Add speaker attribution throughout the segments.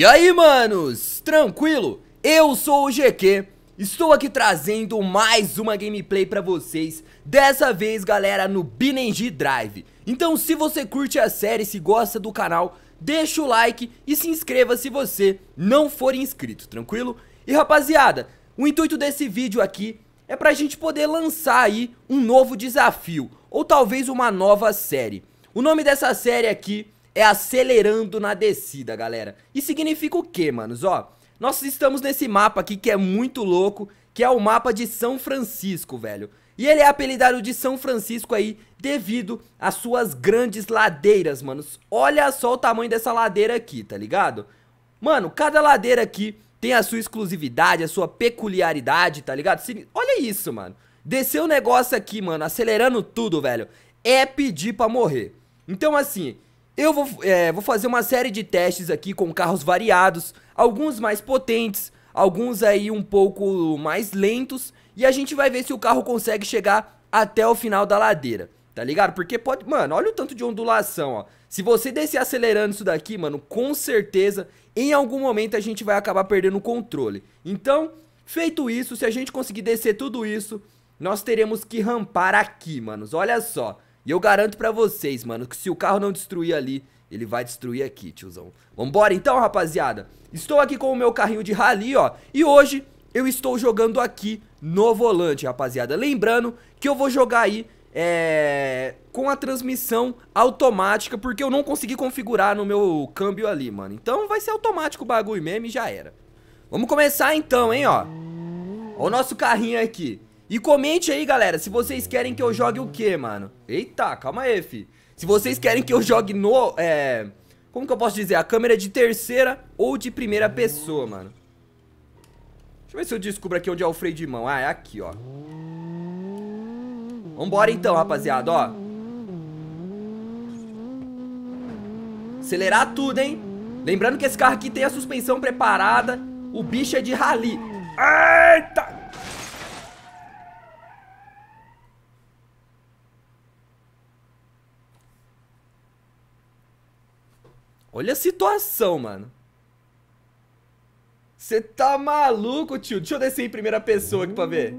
Speaker 1: E aí, manos? Tranquilo? Eu sou o GQ, estou aqui trazendo mais uma gameplay pra vocês, dessa vez, galera, no BNG Drive. Então, se você curte a série, se gosta do canal, deixa o like e se inscreva se você não for inscrito, tranquilo? E rapaziada, o intuito desse vídeo aqui é pra gente poder lançar aí um novo desafio, ou talvez uma nova série. O nome dessa série aqui é acelerando na descida, galera. E significa o que, manos? Ó, nós estamos nesse mapa aqui que é muito louco, que é o mapa de São Francisco, velho. E ele é apelidado de São Francisco aí devido às suas grandes ladeiras, manos. Olha só o tamanho dessa ladeira aqui, tá ligado? Mano, cada ladeira aqui tem a sua exclusividade, a sua peculiaridade, tá ligado? Olha isso, mano. Descer o negócio aqui, mano, acelerando tudo, velho, é pedir pra morrer. Então, assim, eu vou, é, vou fazer uma série de testes aqui com carros variados, alguns mais potentes, alguns aí um pouco mais lentos, e a gente vai ver se o carro consegue chegar até o final da ladeira, tá ligado? Porque pode, mano, olha o tanto de ondulação, ó. Se você descer acelerando isso daqui, mano, com certeza, em algum momento a gente vai acabar perdendo o controle. Então, feito isso, se a gente conseguir descer tudo isso, nós teremos que rampar aqui, manos, olha só. E eu garanto pra vocês, mano, que se o carro não destruir ali, ele vai destruir aqui, tiozão. Vambora então, rapaziada. Estou aqui com o meu carrinho de rally, ó. E hoje eu estou jogando aqui no volante, rapaziada. Lembrando que eu vou jogar aí é, com a transmissão automática, porque eu não consegui configurar no meu câmbio ali, mano. Então vai ser automático o bagulho mesmo e já era. Vamos começar então, hein, ó. Ó o nosso carrinho aqui. E comente aí, galera, se vocês querem que eu jogue o que, mano? Eita, calma aí, fi. Se vocês querem que eu jogue no... É... Como que eu posso dizer? A câmera de terceira ou de primeira pessoa, mano. Deixa eu ver se eu descubro aqui onde é o freio de mão. Ah, é aqui, ó. Vambora então, rapaziada, ó. Acelerar tudo, hein? Lembrando que esse carro aqui tem a suspensão preparada. O bicho é de rally. Eita! Olha a situação, mano. Você tá maluco, tio? Deixa eu descer em primeira pessoa aqui pra ver.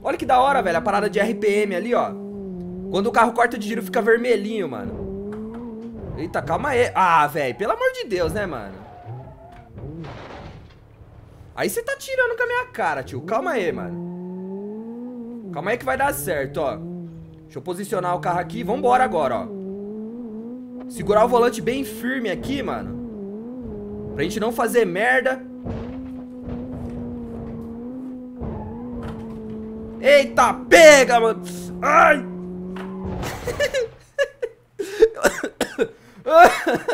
Speaker 1: Olha que da hora, velho, a parada de RPM ali, ó. Quando o carro corta de giro fica vermelhinho, mano. Eita, calma aí. Ah, velho, pelo amor de Deus, né, mano? Aí você tá tirando com a minha cara, tio. Calma aí, mano. Calma aí que vai dar certo, ó. Deixa eu posicionar o carro aqui. Vambora agora, ó. Segurar o volante bem firme aqui, mano. Pra gente não fazer merda. Eita, pega, mano. Ai.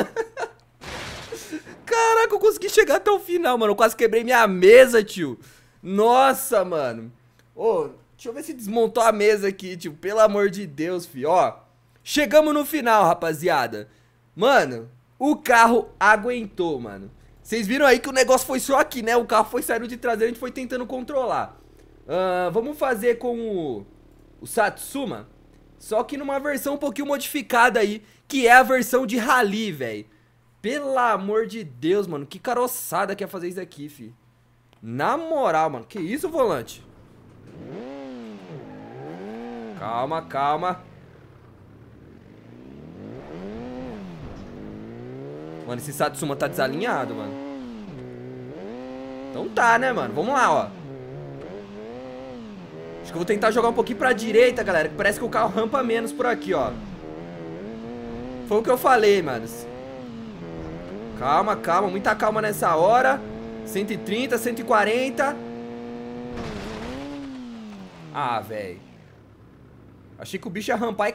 Speaker 1: Caraca, eu consegui chegar até o final, mano. Eu quase quebrei minha mesa, tio. Nossa, mano. Ô, oh, deixa eu ver se desmontou a mesa aqui, tio. Pelo amor de Deus, fi. Ó. Chegamos no final, rapaziada. Mano, o carro aguentou, mano. Vocês viram aí que o negócio foi só aqui, né? O carro foi saindo de traseiro, a gente foi tentando controlar. Uh, vamos fazer com o, o Satsuma. Só que numa versão um pouquinho modificada aí, que é a versão de rally, velho. Pelo amor de Deus, mano. Que caroçada que é fazer isso aqui, fi. Na moral, mano. Que isso, volante? Calma, calma. Mano, esse Satsuma tá desalinhado, mano. Então tá, né, mano? Vamos lá, ó. Acho que eu vou tentar jogar um pouquinho pra direita, galera. Que parece que o carro rampa menos por aqui, ó. Foi o que eu falei, manos. Calma, calma. Muita calma nessa hora. 130, 140. Ah, velho. Achei que o bicho ia rampar e...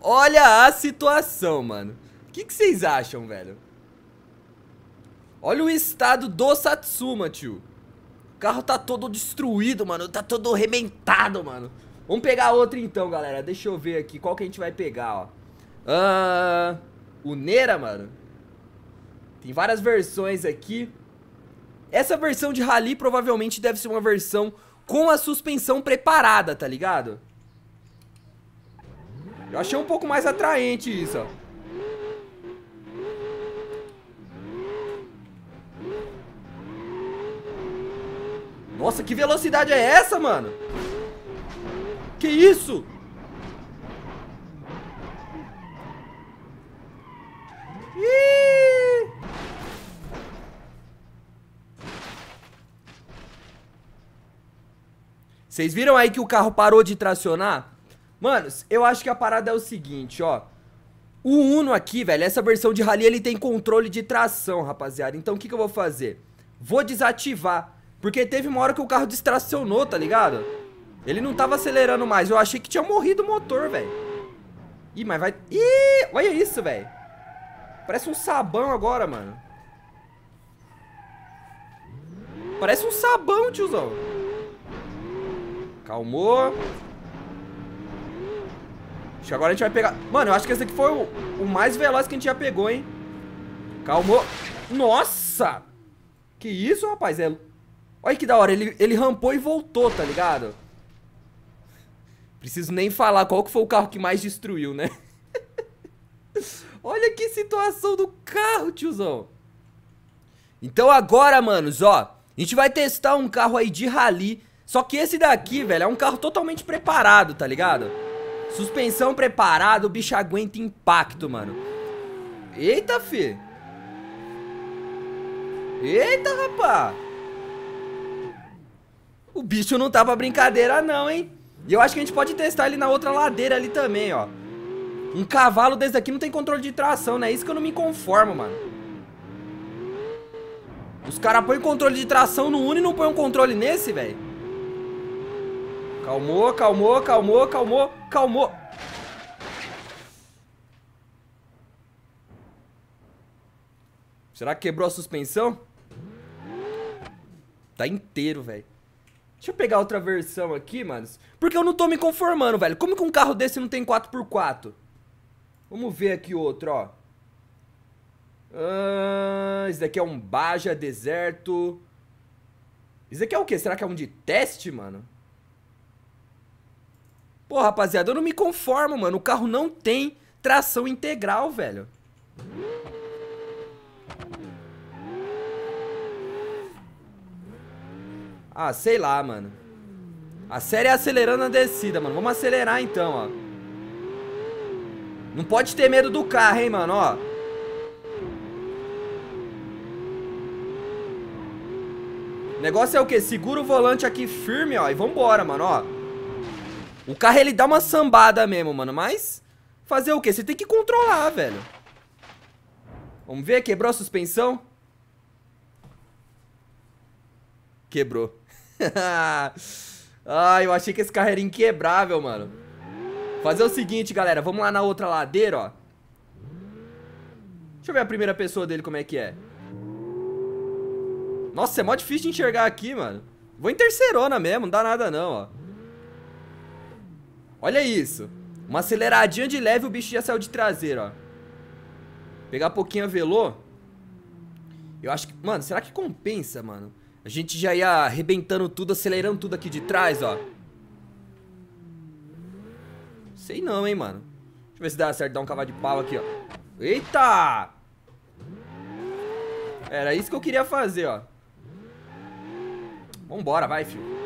Speaker 1: Olha a situação, mano. O que, vocês acham, velho? Olha o estado do Satsuma, tio. O carro tá todo destruído, mano. Tá todo arrebentado, mano. Vamos pegar outro então, galera. Deixa eu ver aqui qual que a gente vai pegar, ó. Uh, o Nera, mano. Tem várias versões aqui. Essa versão de Rally provavelmente deve ser uma versão com a suspensão preparada, tá ligado? Eu achei um pouco mais atraente isso, ó. Nossa, que velocidade é essa, mano? Que isso? Vocês viram aí que o carro parou de tracionar? Mano, eu acho que a parada é o seguinte, ó. O Uno aqui, velho, essa versão de rally, ele tem controle de tração, rapaziada. Então o que, que eu vou fazer? Vou desativar. Porque teve uma hora que o carro distracionou, tá ligado? Ele não tava acelerando mais. Eu achei que tinha morrido o motor, velho. Ih, mas vai... Ih, olha isso, velho. Parece um sabão agora, mano. Parece um sabão, tiozão. Calmou. Acho que agora a gente vai pegar... Mano, eu acho que esse aqui foi o, o mais veloz que a gente já pegou, hein? Calmou. Nossa! Que isso, rapaz? É... Olha que da hora. Ele, ele rampou e voltou, tá ligado? Preciso nem falar qual que foi o carro que mais destruiu, né? Olha que situação do carro, tiozão. Então agora, manos, ó. A gente vai testar um carro aí de rally só que esse daqui, velho, é um carro totalmente preparado, tá ligado? Suspensão preparada, o bicho aguenta impacto, mano. Eita, fi. Eita, rapá. O bicho não tá pra brincadeira não, hein? E eu acho que a gente pode testar ele na outra ladeira ali também, ó. Um cavalo desse daqui não tem controle de tração, né? Isso que eu não me conformo, mano. Os caras põem controle de tração no Uno e não põem um controle nesse, velho. Calmou, calmou, calmou, calmou, calmou. Será que quebrou a suspensão? Tá inteiro, velho. Deixa eu pegar outra versão aqui, manos. Porque eu não tô me conformando, velho. Como que um carro desse não tem 4x4? Vamos ver aqui outro, ó. Ah, esse daqui é um Baja Deserto. Esse daqui é o quê? Será que é um de teste, mano? Pô, rapaziada, eu não me conformo, mano. O carro não tem tração integral, velho. Ah, sei lá, mano. A série é acelerando a descida, mano. Vamos acelerar então, ó. Não pode ter medo do carro, hein, mano, ó. O negócio é o quê? Segura o volante aqui firme, ó, e vambora, mano, ó. O carro, ele dá uma sambada mesmo, mano, mas... Fazer o quê? Você tem que controlar, velho. Vamos ver, quebrou a suspensão? Quebrou. ah, eu achei que esse carro era inquebrável, mano. Fazer o seguinte, galera, vamos lá na outra ladeira, ó. Deixa eu ver a primeira pessoa dele como é que é. Nossa, é mó difícil de enxergar aqui, mano. Vou em terceirona mesmo, não dá nada não, ó. Olha isso. Uma aceleradinha de leve o bicho já saiu de traseiro, ó. Pegar pouquinho velô. Eu acho que... Mano, será que compensa, mano? A gente já ia arrebentando tudo, acelerando tudo aqui de trás, ó. Sei não, hein, mano. Deixa eu ver se dá certo dar um cavalo de pau aqui, ó. Eita! Era isso que eu queria fazer, ó. Vambora, vai, filho.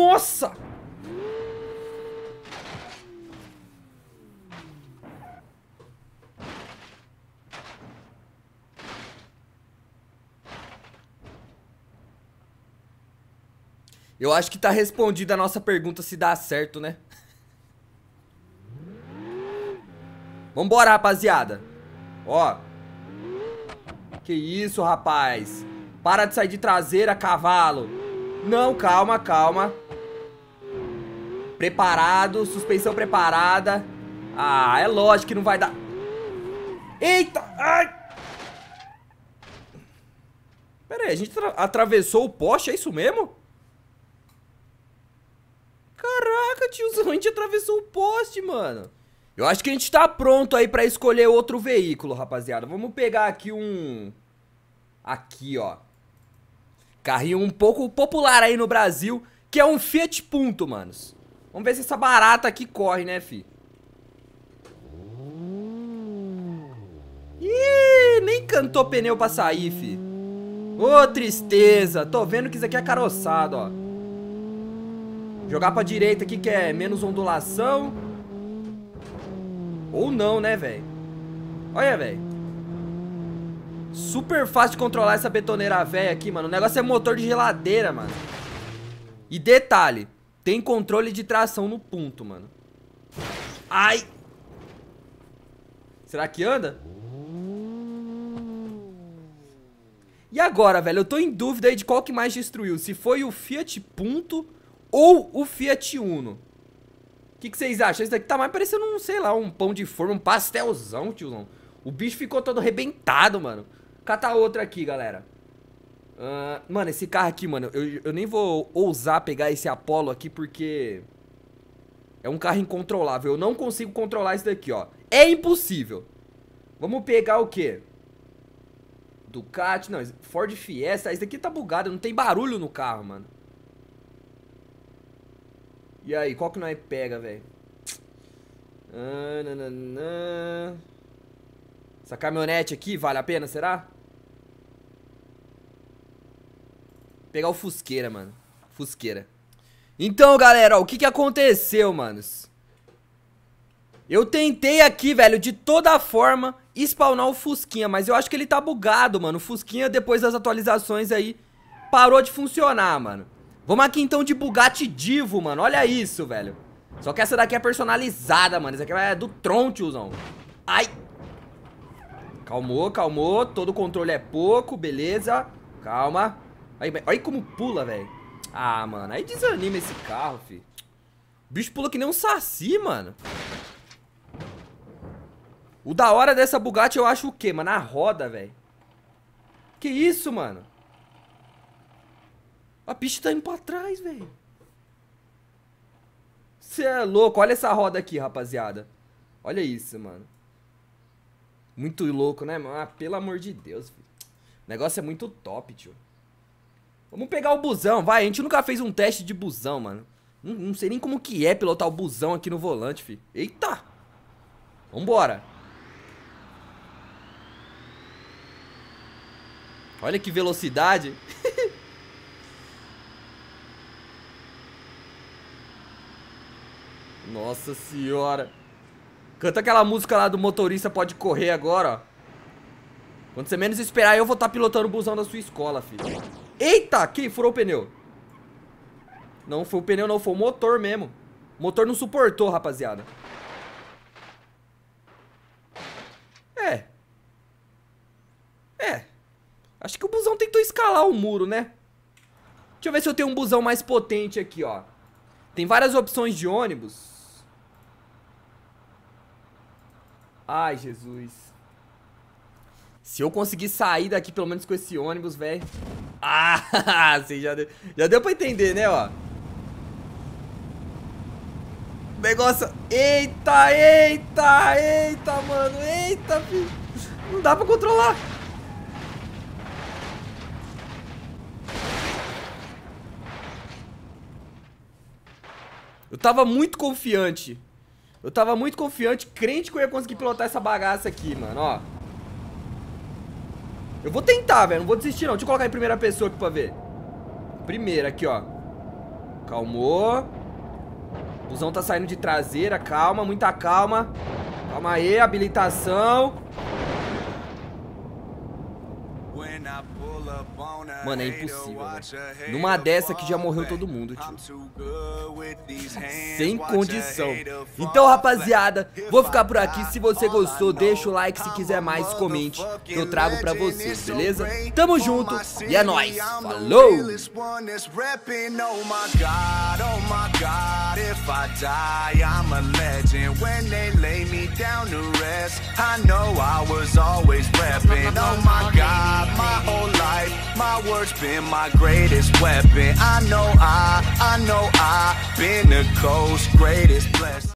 Speaker 1: Nossa! Eu acho que tá respondida a nossa pergunta se dá certo, né? Vambora, rapaziada. Ó. Que isso, rapaz. Para de sair de traseira, cavalo. Não, calma, calma. Preparado, suspensão preparada. Ah, é lógico que não vai dar. Eita! Ai! Pera aí, a gente atravessou o poste, é isso mesmo? Caraca, tiozão, a gente atravessou o poste, mano. Eu acho que a gente tá pronto aí pra escolher outro veículo, rapaziada. Vamos pegar aqui um... Aqui, ó. Carrinho um pouco popular aí no Brasil, que é um Fiat Punto, manos. Vamos ver se essa barata aqui corre, né, fi? Ih, nem cantou pneu pra sair, fi. Ô, oh, tristeza. Tô vendo que isso aqui é caroçado, ó. Jogar pra direita aqui que é menos ondulação. Ou não, né, velho? Olha, velho. Super fácil de controlar essa betoneira velha aqui, mano. O negócio é motor de geladeira, mano. E detalhe, tem controle de tração no ponto, mano. Ai! Será que anda? E agora, velho? Eu tô em dúvida aí de qual que mais destruiu. Se foi o Fiat Punto ou o Fiat Uno. O que, que vocês acham? Esse daqui tá mais parecendo um, sei lá, um pão de forma, um pastelzão, tiozão. O bicho ficou todo arrebentado, mano. Catar outra aqui, galera. Uh, mano, esse carro aqui, mano, eu, eu nem vou ousar pegar esse Apollo aqui porque... É um carro incontrolável. Eu não consigo controlar isso daqui, ó. É impossível. Vamos pegar o quê? Ducati, não, Ford Fiesta. Esse daqui tá bugado, não tem barulho no carro, mano. E aí, qual que nós pega, velho? Ah, Essa caminhonete aqui vale a pena, será? Pegar o Fusqueira, mano. Fusqueira. Então, galera, ó, o que que aconteceu, manos? Eu tentei aqui, velho, de toda forma, spawnar o Fusquinha, mas eu acho que ele tá bugado, mano. O Fusquinha, depois das atualizações aí, parou de funcionar, mano. Vamos aqui, então, de Bugatti Divo, mano. Olha isso, velho. Só que essa daqui é personalizada, mano. Essa aqui é do Tron, tiozão. Ai. Calmou, calmou. Todo controle é pouco, beleza. Calma. Aí, olha como pula, velho. Ah, mano, aí desanima esse carro, fi. O bicho pula que nem um saci, mano. O da hora dessa Bugatti eu acho o quê, mano? A roda, velho. Que isso, mano? A pista tá indo pra trás, velho. Você é louco. Olha essa roda aqui, rapaziada. Olha isso, mano. Muito louco, né, mano? Ah, pelo amor de Deus, filho. O negócio é muito top, tio. Vamos pegar o busão, vai. A gente nunca fez um teste de busão, mano. Não, não sei nem como que é pilotar o busão aqui no volante, filho. Eita! Vambora. Olha que velocidade. Nossa senhora. Canta aquela música lá do motorista pode correr agora, ó. Quando você menos esperar, eu vou estar tá pilotando o busão da sua escola, filho. Eita, quem furou o pneu? Não foi o pneu, não, foi o motor mesmo. O motor não suportou, rapaziada. É. É. Acho que o busão tentou escalar o muro, né? Deixa eu ver se eu tenho um busão mais potente aqui, ó. Tem várias opções de ônibus. Ai, Jesus. Se eu conseguir sair daqui pelo menos com esse ônibus, velho. Ah, você já deu, já deu pra entender, né, ó. Negócio... Eita, eita, eita, mano. Eita, filho. Não dá pra controlar. Eu tava muito confiante. Eu tava muito confiante, crente que eu ia conseguir pilotar essa bagaça aqui, mano, ó. Eu vou tentar, velho, não vou desistir não. Deixa eu colocar em primeira pessoa aqui pra ver. Primeira, aqui, ó. Calmou. O busão tá saindo de traseira, calma, muita calma. Calma aí, habilitação. Mano, é impossível. Véio. Numa dessa que já morreu todo mundo, tio. Sem condição. Então, rapaziada, vou ficar por aqui. Se você gostou, deixa o like. Se quiser mais, comente. Que eu trago pra vocês, beleza? Tamo junto e é nóis. Falou! I know I was always repping. Oh my God, my whole life, my words been my greatest weapon. I know I, I know I been the coast greatest blessed.